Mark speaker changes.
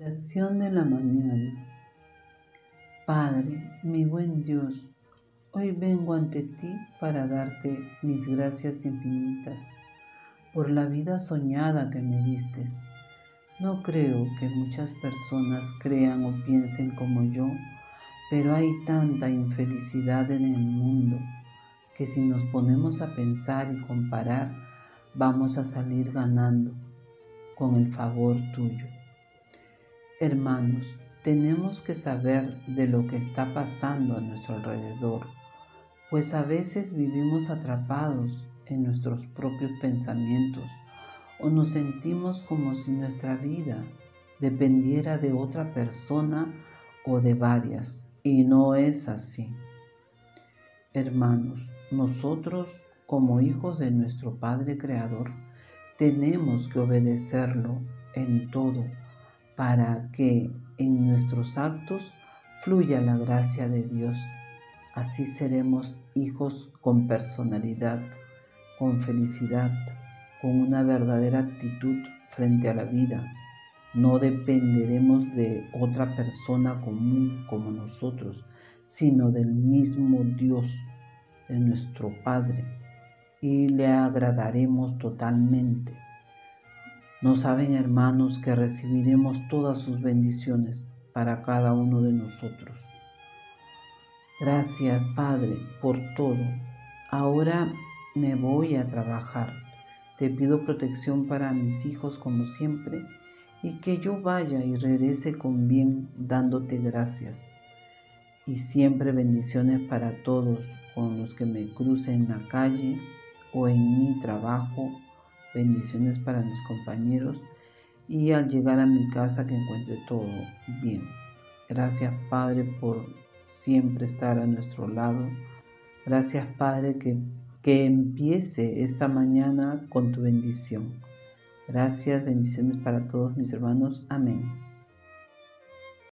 Speaker 1: De la mañana. Padre, mi buen Dios, hoy vengo ante ti para darte mis gracias infinitas por la vida soñada que me diste. No creo que muchas personas crean o piensen como yo, pero hay tanta infelicidad en el mundo que si nos ponemos a pensar y comparar, vamos a salir ganando con el favor tuyo. Hermanos, tenemos que saber de lo que está pasando a nuestro alrededor, pues a veces vivimos atrapados en nuestros propios pensamientos o nos sentimos como si nuestra vida dependiera de otra persona o de varias, y no es así. Hermanos, nosotros como hijos de nuestro Padre Creador, tenemos que obedecerlo en todo para que en nuestros actos fluya la gracia de Dios. Así seremos hijos con personalidad, con felicidad, con una verdadera actitud frente a la vida. No dependeremos de otra persona común como nosotros, sino del mismo Dios, de nuestro Padre, y le agradaremos totalmente. No saben, hermanos, que recibiremos todas sus bendiciones para cada uno de nosotros. Gracias, Padre, por todo. Ahora me voy a trabajar. Te pido protección para mis hijos como siempre y que yo vaya y regrese con bien dándote gracias. Y siempre bendiciones para todos con los que me cruce en la calle o en mi trabajo bendiciones para mis compañeros y al llegar a mi casa que encuentre todo bien. Gracias Padre por siempre estar a nuestro lado. Gracias Padre que, que empiece esta mañana con tu bendición. Gracias, bendiciones para todos mis hermanos. Amén.